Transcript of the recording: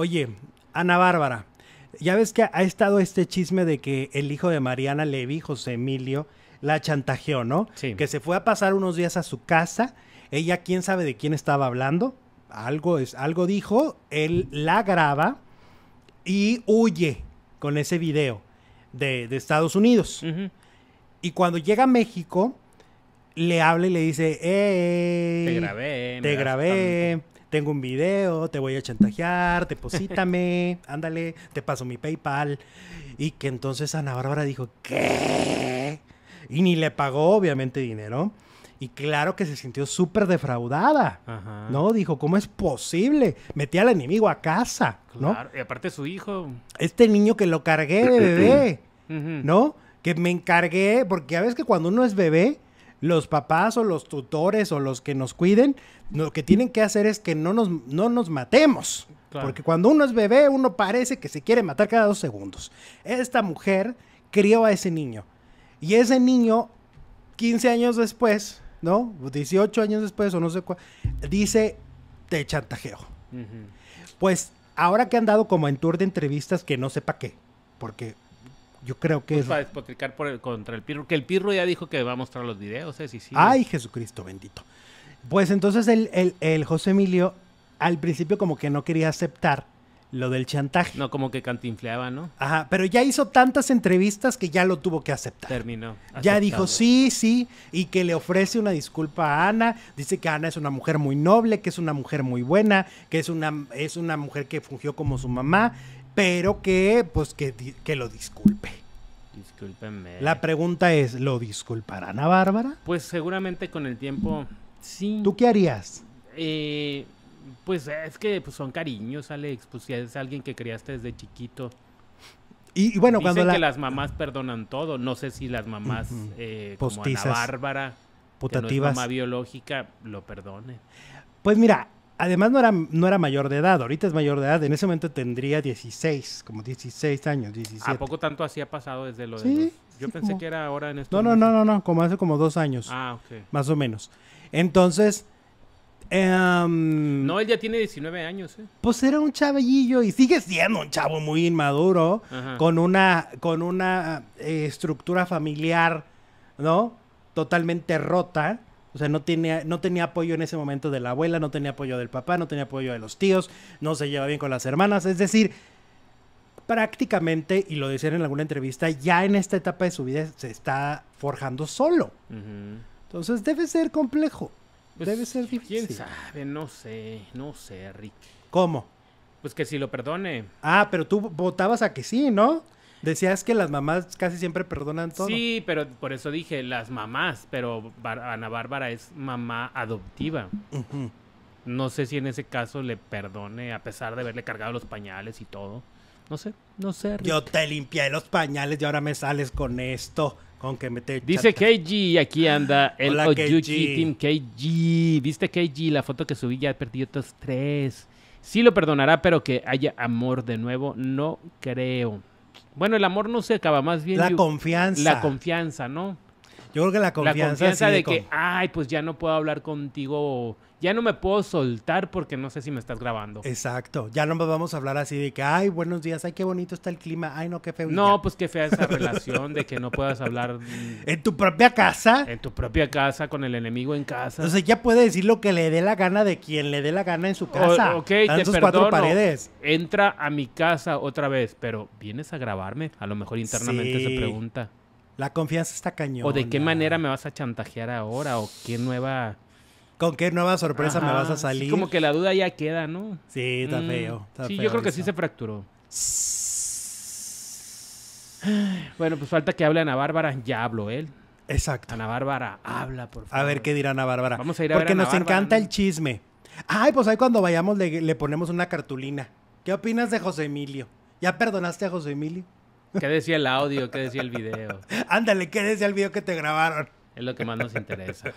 Oye, Ana Bárbara, ya ves que ha estado este chisme de que el hijo de Mariana Levy, José Emilio, la chantajeó, ¿no? Sí. Que se fue a pasar unos días a su casa. Ella, quién sabe de quién estaba hablando. Algo, es, algo dijo. Él la graba y huye con ese video de, de Estados Unidos. Y cuando llega a México, le habla y le dice, "Ey, Te grabé. te grabé, tengo un video, te voy a chantajear, deposítame, ándale, te paso mi PayPal. Y que entonces Ana Bárbara dijo, ¿qué? Y ni le pagó, obviamente, dinero. Y claro que se sintió súper defraudada, Ajá. ¿no? Dijo, ¿cómo es posible? Metí al enemigo a casa, ¿no? Claro, Y aparte su hijo. Este niño que lo cargué de bebé. ¿no? Que me encargué, porque ya ves que cuando uno es bebé, los papás o los tutores o los que nos cuiden, lo que tienen que hacer es que no nos, no nos matemos. Claro. Porque cuando uno es bebé, uno parece que se quiere matar cada dos segundos. Esta mujer crió a ese niño. Y ese niño, 15 años después, ¿no? 18 años después o no sé cuál, dice, te chantajeo. Pues ahora que han dado como en tour de entrevistas que no sepa qué, porque yo creo que Pues es... para despotricar por el, contra el Pirro. Que el Pirro ya dijo que va a mostrar los videos, ¿eh? Sí, sí. Ay, Jesucristo bendito. Pues entonces el, el- el José Emilio al principio como que no quería aceptar lo del chantaje. No, como que cantinfleaba, ¿no? Ajá, pero ya hizo tantas entrevistas que ya lo tuvo que aceptar. Terminó. Ya dijo sí, sí, y que le ofrece una disculpa a Ana. Dice que Ana es una mujer muy noble, que es una mujer muy buena, que es una, es una mujer que fungió como su mamá, pero que, pues, que, que lo disculpe. Discúlpenme. La pregunta es, ¿lo disculpará Ana Bárbara? Pues seguramente con el tiempo, sí. ¿Tú qué harías? Eh, pues es que pues, son cariños, Alex. Pues si es alguien que criaste desde chiquito. Y, y bueno, Dicen cuando la... que las mamás perdonan todo. No sé si las mamás Ujú. eh, como Ana. Bárbara, que no es putativas. mamá biológica, lo perdone. Pues mira, además no era, no era mayor de edad, ahorita es mayor de edad, en ese momento tendría 16, como 16 años, 17. ¿A poco tanto así ha pasado desde lo de Sí, los- Yo sí, pensé como- que era ahora en estos No, no, no, no, no, como hace como dos años, Ah, ok. más o menos. Entonces, em, No, él ya tiene 19 años, ¿eh? pues era un chavillillo y sigue siendo un chavo muy inmaduro, Ajá. con una, con una eh, estructura familiar, ¿no? Totalmente rota. O sea, no tenía, no tenía apoyo en ese momento de la abuela, no tenía apoyo del papá, no tenía apoyo de los tíos, no se lleva bien con las hermanas. Es decir, prácticamente, y lo decían en alguna entrevista, ya en esta etapa de su vida se está forjando solo. Entonces debe ser complejo. Pues, debe ser difícil. ¿Quién sabe? No sé, no sé, Rick. ¿Cómo? Pues que si lo perdone. Ah, pero tú votabas a que sí, ¿no? Decías que las mamás casi siempre perdonan todo. Sí, pero por eso dije las mamás, pero Bar- Ana Bárbara es mamá adoptiva. No sé si en ese caso le perdone a pesar de haberle cargado los pañales y todo. No sé, no sé. Rick. Yo te limpié los pañales y ahora me sales con esto. Con que me te Dice KG, aquí anda el Hola, Oyuki KG. Team KG. ¿Viste KG? La foto que subí ya perdí otros tres. Sí lo perdonará, pero que haya amor de nuevo, no creo. Bueno, el amor no se acaba, más bien La yo- confianza. la confianza, ¿no? Yo creo que la La confianza. confianza sí, de que, ay, pues ya no puedo hablar contigo, ya no me puedo soltar porque no sé si me estás grabando. Exacto. Ya no vamos a hablar así de que, ay, buenos días, ay, qué bonito está el clima, ay, no, qué feo. No, ya. pues qué fea esa relación de que no puedas hablar En tu propia casa. en tu propia casa con el enemigo en casa. O sea, ya puede decir lo que le dé la gana de quien le dé la gana en su casa. O- ok, te sus perdono. cuatro paredes. Entra a mi casa otra vez, pero ¿vienes a grabarme? A lo mejor internamente Sí. se pregunta. La confianza está cañón. ¿O de qué manera me vas a chantajear ahora? ¿O qué nueva... ¿Con qué nueva sorpresa me vas a sí, salir? como que la duda ya queda, ¿no? Sí, está Mm, feo. está sí, feo yo creo que sí se fracturó. Bueno, pues falta que hable Ana Bárbara. Ya habló él. Exacto. Ana Bárbara, habla, por favor. A ver qué dirá Ana Bárbara. Vamos a ir a ver Porque a Ana nos Bárbara, encanta ¿no? el chisme. Ay, pues ahí cuando vayamos le, le ponemos una cartulina. ¿Qué opinas de José Emilio? ¿Ya perdonaste a José Emilio? ¿Qué decía el audio? ¿Qué decía el video? Ándale, ¿qué decía el video que te grabaron? Es lo que más nos interesa.